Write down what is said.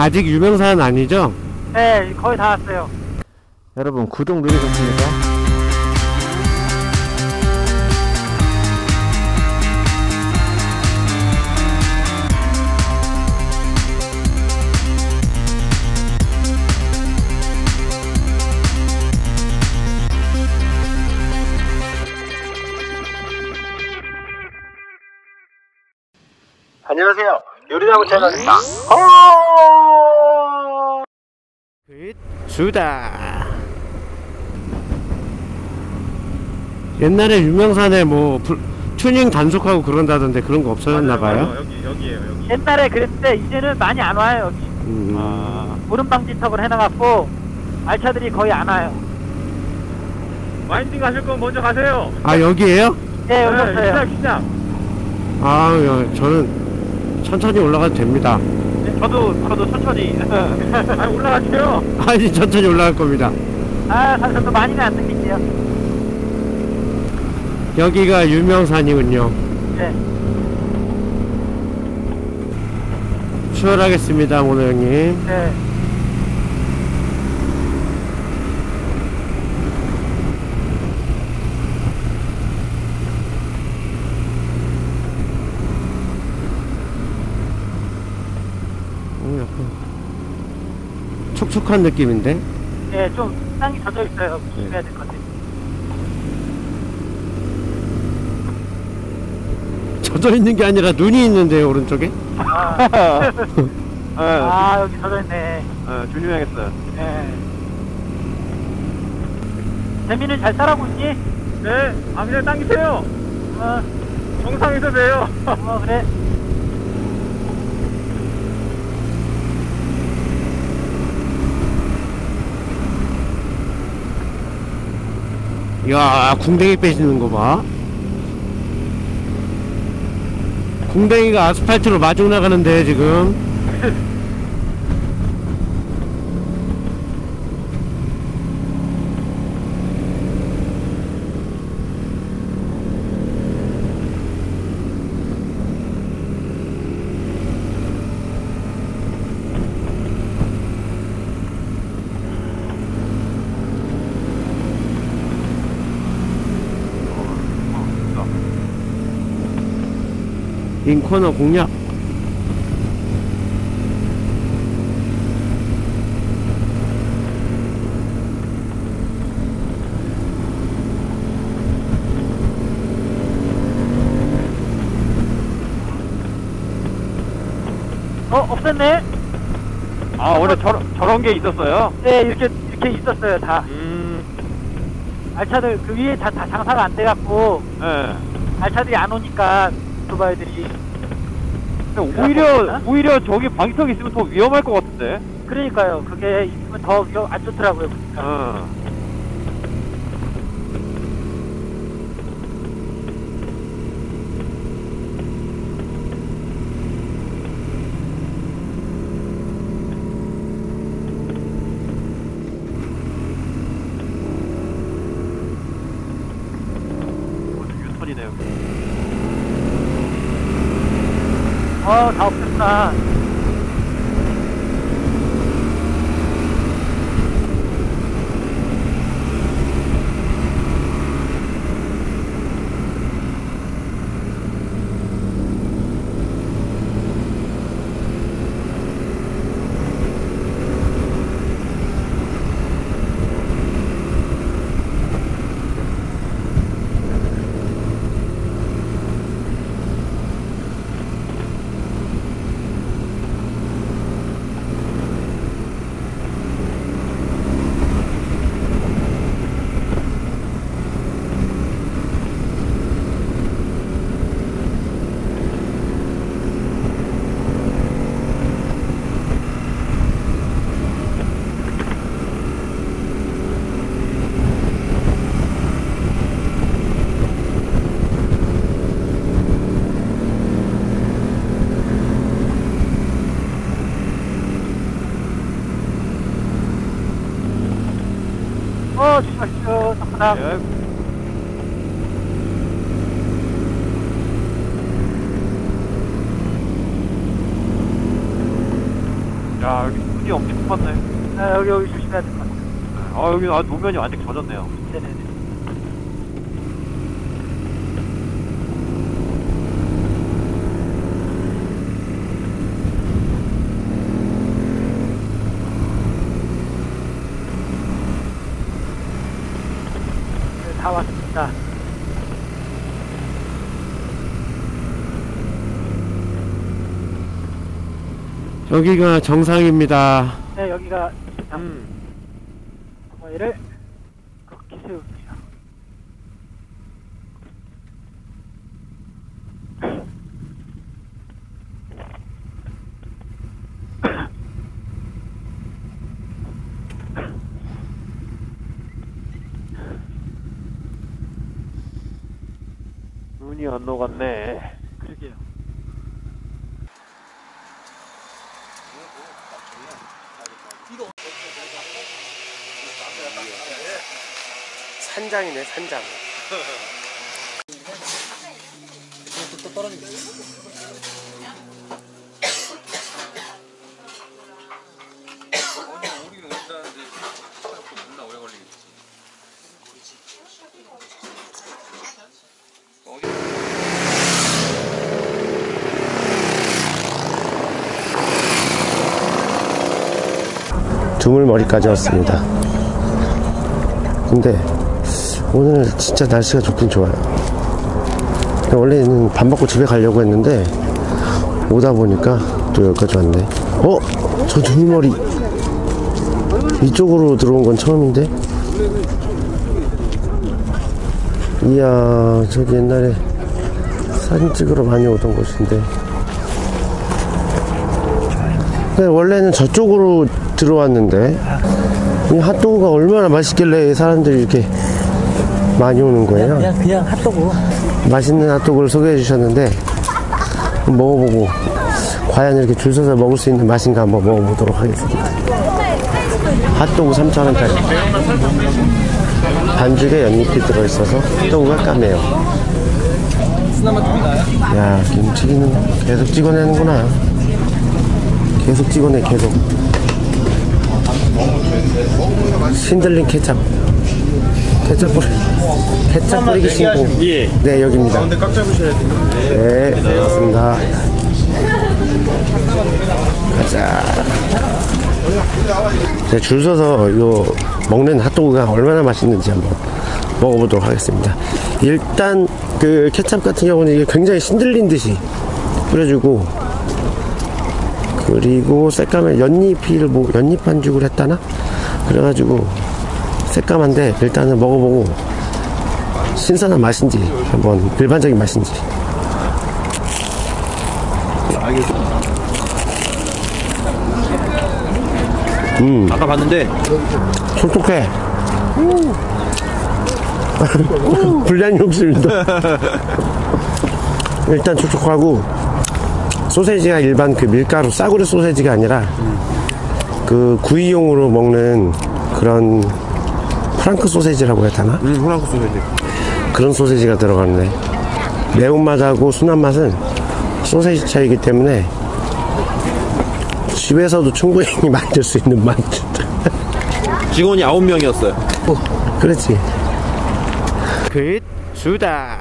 아직 유명사는 아니죠? 네, 거의 다 왔어요. 여러분 구독 누르셨습니까? 안녕하세요. 요리나무 채널입니다. 주다. 옛날에 유명산에 뭐 불- 튜닝 단속하고 그런다던데 그런 거 없어졌나봐요. 여기 여기에요 여기. 옛날에 그랬는데 이제는 많이 안 와요. 여기. 음, 아 오른방지턱을 해놔갖고 알차들이 거의 안 와요. 와인딩 가실 건 먼저 가세요. 아 여기에요? 네, 시작 오셨어요. 시작. 아 야, 저는 천천히 올라가도 됩니다. 저도 저도 천천히. 아 올라가세요. 아니 천천히 올라갈 겁니다. 아, 사실 많이는 안 느끼세요. 여기가 유명산이군요. 네. 추월하겠습니다, 모노 형님. 네. 어, 촉촉한 느낌인데? 네, 좀 땅이 젖어 있어요. 조심해야 될 것 같아요. 젖어 있는 게 아니라 눈이 있는데요, 오른쪽에? 아, 네. 아 여기 젖어 있네. 네, 조심해야겠어요. 네. 재민은 잘 따라고 있니? 네, 아 그냥 당기세요. 어, 정상에서 봬요. 어 그래. 야 궁뎅이 빼시는 거 봐. 궁뎅이가 아스팔트로 마중 나가는데 지금 인코너 공략 어 없었네. 아 원래 저런 저런 게 있었어요. 네 이렇게 이렇게 있었어요 다. 음, 알차들 그 위에 다, 다 장사가 안 돼갖고 네. 알차들이 안 오니까 오토바이들이 오히려 오히려 저기 방지턱 있으면 더 위험할 것 같은데. 그러니까요 그게 있으면 더 위험 안 좋더라고요 보니까. 어. 유턴이네요. 어다 없었구나. 어, 잠깐만. 예. 야 여기 눈이 엄청 많네 아, 여기 여기 조심해야 될 것 같아요. 아 여기 아 노면이 완전 젖었네요 네네네. 네, 다 왔습니다. 여기가 정상입니다. 네, 여기가 음 모바일을 그렇게 세우세요. 눈이 안 녹았네 그러게요. 산장이네 산장. 두물머리까지 왔습니다. 근데 오늘 진짜 날씨가 좋긴 좋아요. 원래는 밥 먹고 집에 가려고 했는데 오다 보니까 또 여기까지 왔네. 어? 저 두물머리 이쪽으로 들어온 건 처음인데? 이야 저기 옛날에 사진 찍으러 많이 오던 곳인데 네, 원래는 저쪽으로 들어왔는데 이 핫도그가 얼마나 맛있길래 사람들이 이렇게 많이 오는 거예요. 그냥 그냥 핫도그. 맛있는 핫도그를 소개해 주셨는데 먹어보고 과연 이렇게 줄 서서 먹을 수 있는 맛인가 한번 먹어보도록 하겠습니다. 핫도그 3,000원짜리 반죽에 연잎이 들어있어서 핫도그가 까매요. 야 김치기는 계속 찍어내는구나. 계속 찍어내 계속. 신들린 케찹. 케찹 뿌리 케찹 뿌리기 신고. 네 여기입니다. 가운데 꽉 잡으셔야 돼요. 네, 네 맞습니다. 가자. 제가 줄 서서 요 먹는 핫도그가 얼마나 맛있는지 한번 먹어보도록 하겠습니다. 일단 그 케찹 같은 경우는 이게 굉장히 신들린 듯이 뿌려주고 그리고 새까만 연잎을 뭐 연잎 반죽을 했다나? 그래가지고 새까만데 일단은 먹어보고 신선한 맛인지 한번 일반적인 맛인지. 아까 봤는데 촉촉해. 불량 욕심도 일단 촉촉하고 소세지가 일반 그 밀가루 싸구려 소세지가 아니라 그 구이용으로 먹는 그런 프랑크 소세지라고 해야 되나? 음 호랑이 소세지 그런 소세지가 들어가네. 매운맛하고 순한 맛은 소세지 차이기 때문에 집에서도 충분히 만들 수 있는 맛. 직원이 9명이었어요 그렇지. 그 주다.